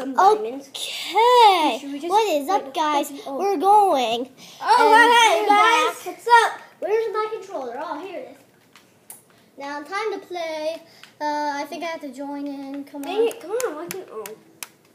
some diamonds. Okay. Should we just- What is up, guys? oh. We're going. Oh, And hey, guys. What's up? Where's my controller? Oh, here it is. Now, time to play. Uh, I think I have to join in. Come Dang on. it, come on. Why can oh,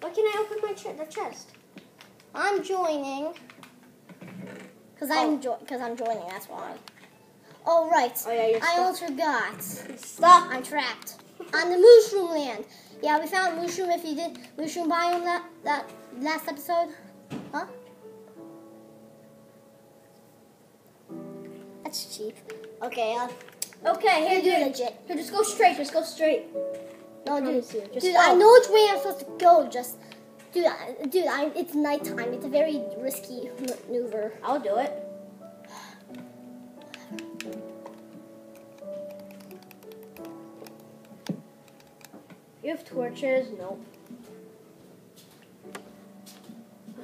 why can I open my ch- the chest? I'm joining. Cause Oh. I'm jo- I'm joining. That's why. Oh right. Oh yeah, you're I almost forgot. Stop. I'm trapped on the mushroom land. Yeah, we found mushroom. If you did mushroom biome that that last episode, huh? That's cheap. Okay. Uh, Okay, here, dude. Legit. Here, just go straight. Just go straight. No, dude. just Dude, go. I know which way I'm supposed to go. Just, dude, I, dude, I, it's nighttime. It's a very risky maneuver. I'll do it. You have torches? Nope.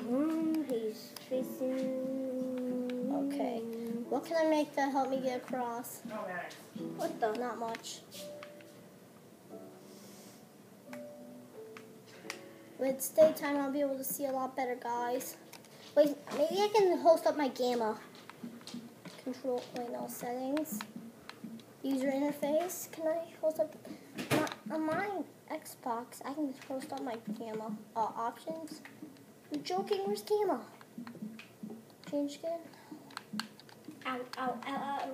Um, he's facing. Okay. What can I make to help me get across? What the? Not much. With it's daytime, I'll be able to see a lot better, guys. Wait, maybe I can host up my gamma. Control, wait, no, settings. User interface. Can I host up my, on my Xbox? I can post on my gamma. Uh, options. You're joking, where's gamma? Change skin. Ow, ow, ow, ow.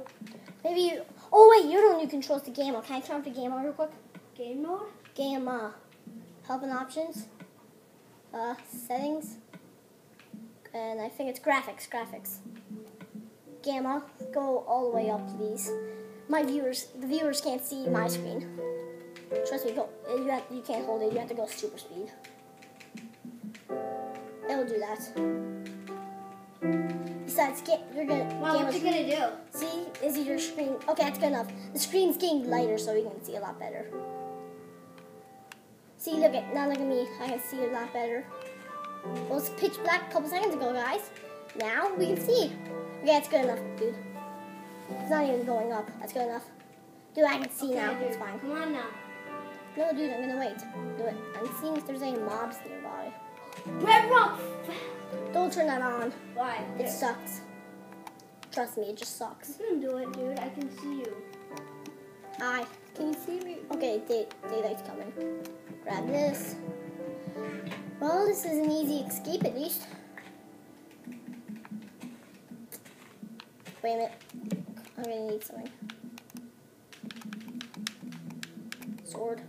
Maybe you, oh wait, you're the one who controls the gamma. Can I turn off the gamma real quick? Game mode? Gamma. Help and options. Uh, settings. And I think it's graphics. Graphics. Gamma. Go all the way up, please. My viewers, the viewers can't see my screen. Trust me, go. Eh, you have, you can't hold it. You have to go super speed. It'll do that. Besides, ga- you're gonna. Mom, what's it gonna do? See, is your screen? Okay, that's good enough. The screen's getting lighter, so you can see a lot better. See, look at now. Look at me. I can see a lot better. Well, it's pitch black a couple seconds ago, guys. Now we can see. Okay, that's good enough, dude. It's not even going up. That's good enough. Dude, I can see now. dude, It's fine. Come on now. No, dude, I'm gonna wait. Do it. I'm seeing if there's any mobs nearby. Red rock. Don't turn that on. Why? It sucks. Trust me, it just sucks. You can do it, dude. I can see you. Hi. Can you see me? Okay, day, daylight's coming. Grab this. Well, this is an easy escape at least. Wait a minute. I'm gonna need something. Sword.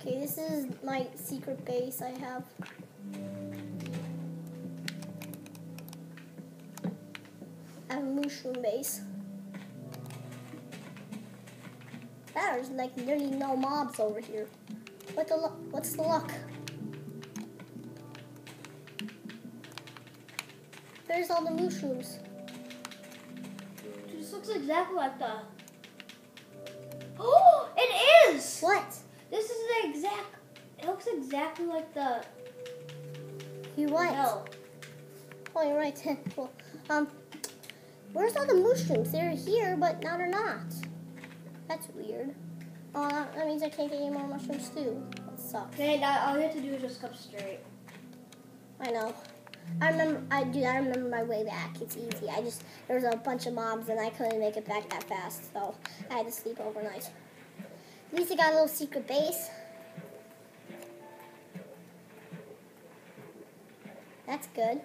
Okay, this is my secret base I have. I have a mushroom base. There's like nearly no mobs over here. What the what's the luck? There's all the mushrooms. This looks exactly like the. Oh, it is. What? This is the exact. It looks exactly like the You what? hill. Oh, you're right. well, um, where's all the mushrooms? They're here, but not or not. That's weird. Oh, that, that means I can't get any more mushrooms too. That sucks. Okay, now all you have to do is just come straight. I know. I remember. I do. I remember my way back. It's easy. I just there was a bunch of mobs and I couldn't make it back that fast, so I had to sleep overnight. At least I got a little secret base. That's good.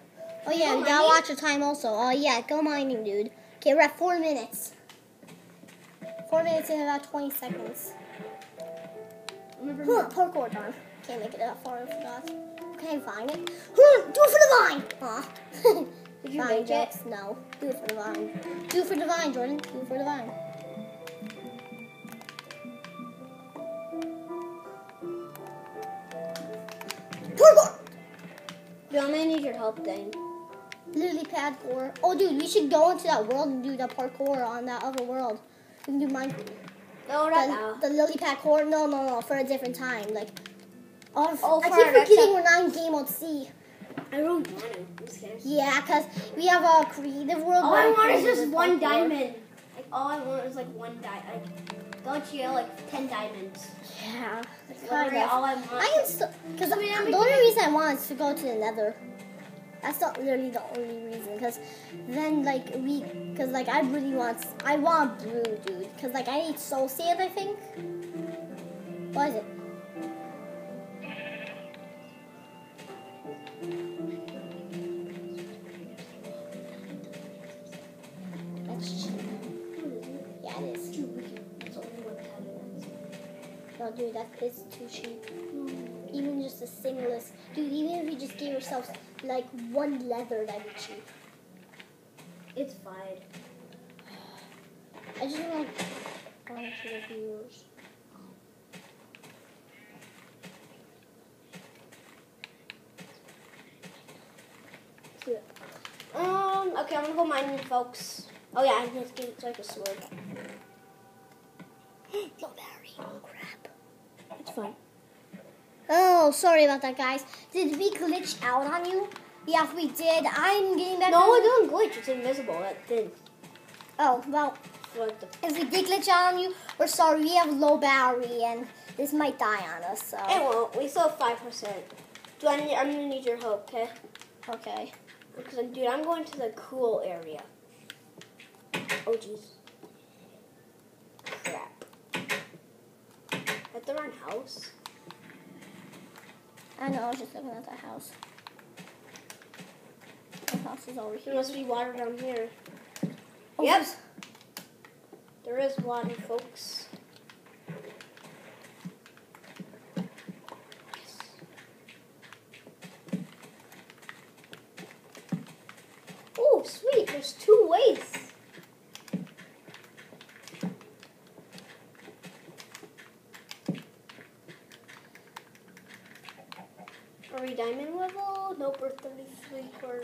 Oh yeah, we gotta watch your time also. Oh yeah, go mining, dude. Okay, we're at four minutes. Four minutes and about twenty seconds. Remember Huh, parkour darn. Can't make it that far, I forgot. Okay, find it. Do it for the vine! Aw. Did you make it? No. Do it for the vine. Do it for the vine, Jordan. Do it for the vine. Parkour! Dude, I'm gonna need your help then. Lily pad core. Oh, dude, we should go into that world and do the parkour on that other world. We can do mine. No, now. The, the lily pad core. No, no, no, for a different time. Like, oh, Oh, I keep forgetting we're not in game mode C. I really want to. I'm scared. Yeah, because we have a creative world. All I want is just one diamond. Like all I want is like one diamond. Like don't you have like ten diamonds. Yeah. That's Kind of. all I want. I am still because I mean, the only reason I want is to go to the Nether. That's not really the only reason, because then like we, because like I really want, I want blue, dude, because like I need soul sand, I think. What is it? No, dude, that is too cheap. Even just a singless, dude. Even if you just gave yourselves like one leather, that'd be cheap. It's fine. I just want to the viewers. Let's it. Um. Okay, I'm gonna go mining, folks. Oh yeah, I just get it's like a sword. no, Barry. Oh crap. It's fine. Oh, sorry about that, guys. Did we glitch out on you? Yeah, we did. I'm getting back. No, it doesn't glitch. It's invisible. That thing. Oh well, if we did glitch out on you, we're sorry. We have low battery, and this might die on us. So It won't. We still have five percent. Do I need? I'm gonna need your help, okay? okay. Because dude, I'm going to the cool area. Oh jeez. Crap. At the wrong house. I know. I was just looking at the house. The house is over here. There must be water down here. Oh, Yep. There is water, folks. Oh, sweet. There's two ways. We diamond level? Nope, we're 33 or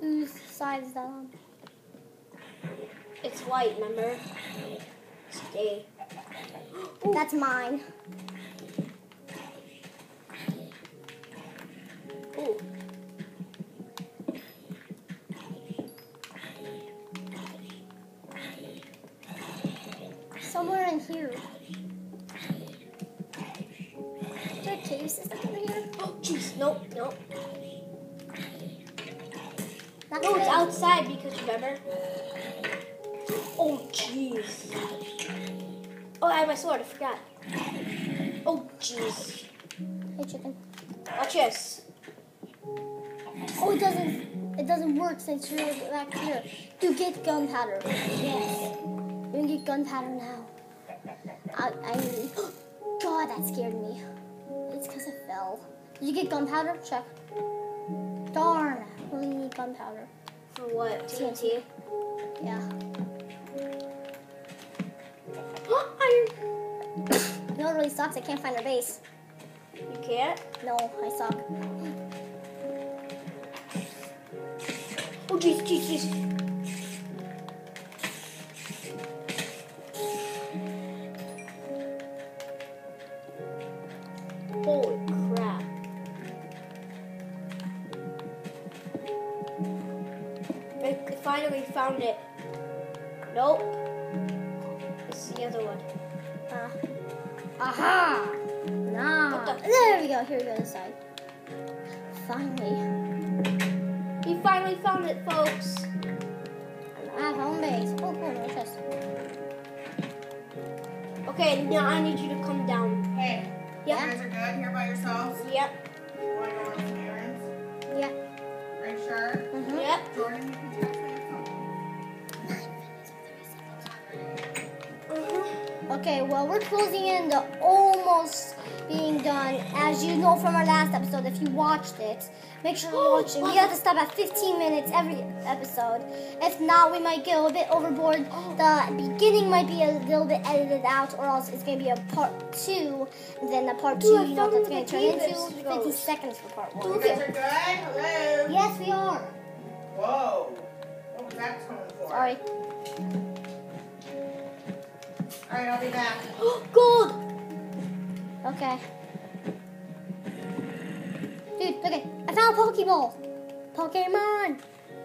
Whose side is that on? It's white, remember? Stay. That's mine. No, it's good. outside because remember? Oh, jeez. Oh, I have my sword. I forgot. Oh, jeez. Hey, chicken. Watch this. Oh, it doesn't. It doesn't work since you're back here. Do get gunpowder. Yes. You can get gunpowder now. I. I. God, that scared me. It's because I fell. Did you get gunpowder? Check. Darn. We really need gunpowder. For what? TNT? Yeah. Iron. You know what really sucks? I can't find our base. You can't? No, I suck. Oh, jeez, jeez, jeez. Found it. Nope. It's the other one. Uh, aha! Nah. The- There we go. Here we go. This side. Finally. We finally found it, folks. At home base. Oh, cool. No chest. Okay, now I need you to come down. Hey, Yep. you guys are good here by yourselves? Yep. Okay, well, we're closing in the almost being done. As you know from our last episode, if you watched it, make sure you watch it. We have to stop at 15 minutes every episode. If not, we might get a little bit overboard. The beginning might be a little bit edited out, or else it's going to be a part two. And then the part two, Ooh, you know, that's going to turn into is. 50 seconds for part one. You guys are good? Hello? Yes, we are. Whoa. What was that tone for? Sorry. All right, I'll be back. Gold! Okay. Dude, look at I found a Pokeball. Pokemon,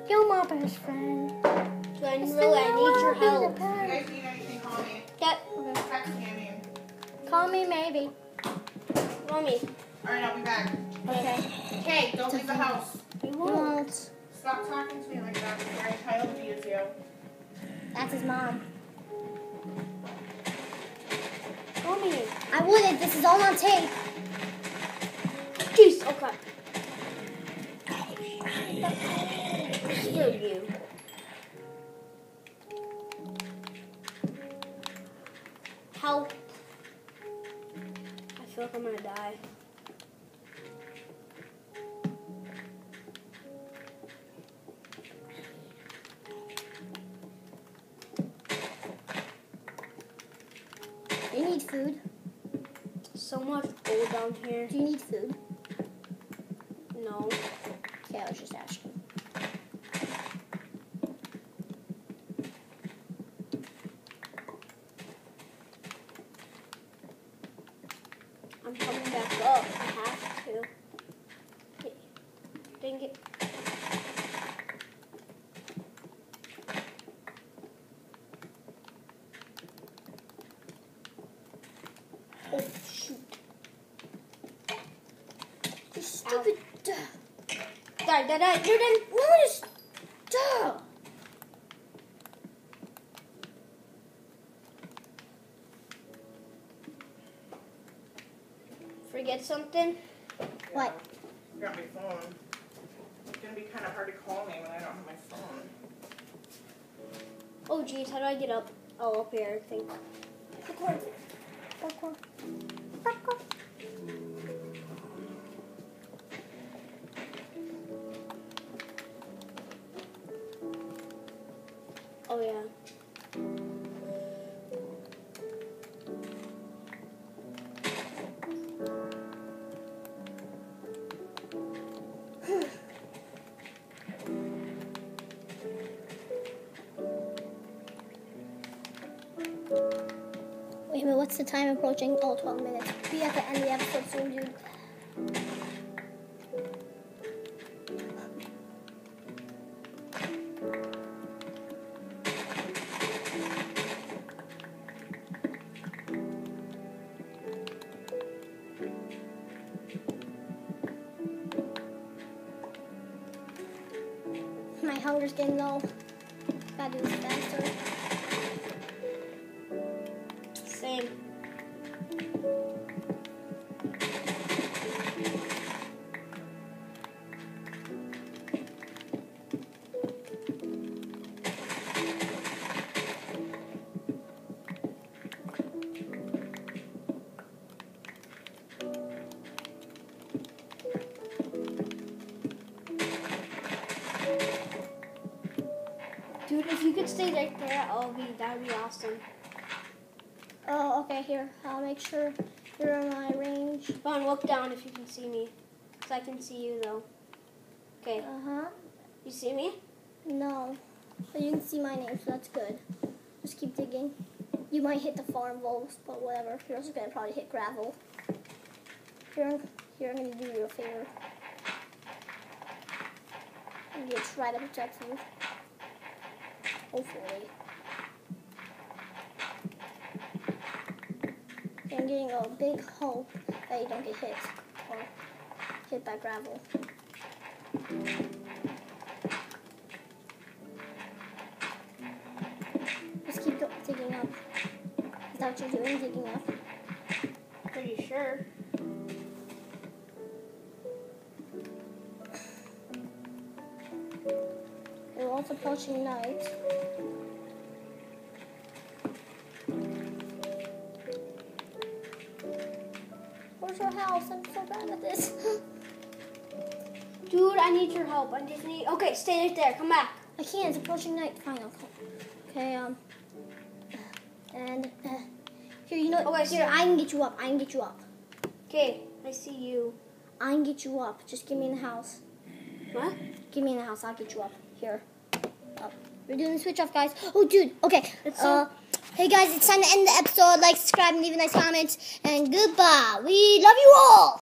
you're my best friend. Glenn, really, I need your help. If you guys need anything, call me. Get, Text me, I mean. Call me maybe. mommy. Alright, I'll be back. Okay. Okay, don't leave the house. You You won't. won't. Stop talking to me like that before I child abuse you. That's his mom. Wouldn't. This is all on tape. Jeez, okay. Screw you. Help. I feel like I'm gonna die. You need food. Down here. Do you need food? No. Okay, I was just asking. I'm coming back up. I have to. Dang it. Oh, shoot. You stupid duh. Die, die, die. You're done. No, just. Forget something? What? Forgot my phone. It's gonna be kind of hard to call me when I don't have my phone. Oh, geez. How do I get up? Oh, up here, I think. Time approaching? Oh, 12 minutes. We have to end of the episode soon, dude. My hunger's getting low. Gotta do this faster. Stay right there, I'll be that would be awesome. Oh, okay, here. I'll make sure you're in my range. Come on, look down if you can see me. Because I can see you, though. Okay, Uh huh. you see me? No. But you can see my name, so that's good. Just keep digging. You might hit the farm voles, but whatever. You're also gonna probably hit gravel. Here, here I'm gonna do you a favor. I'm gonna try to protect you. Hopefully. I'm getting a big hope that you don't get hit or hit by gravel. Just keep digging up. Is that what you're doing, digging up? Pretty sure. We're also approaching night. Dude, I need your help. I just need. Okay, stay right there. Come back. I can't. It's approaching night. Fine. Okay, um. And, uh, here, you know, Okay, here, I can get you up. I can get you up. Okay, I see you. I can get you up. Just give me in the house. What? Give me in the house. I'll get you up. Here. Up. We're doing the switch off, guys. Oh, dude. Okay. It's uh, Hey guys, it's time to end the episode. Like, subscribe, and leave a nice comment. And goodbye. We love you all.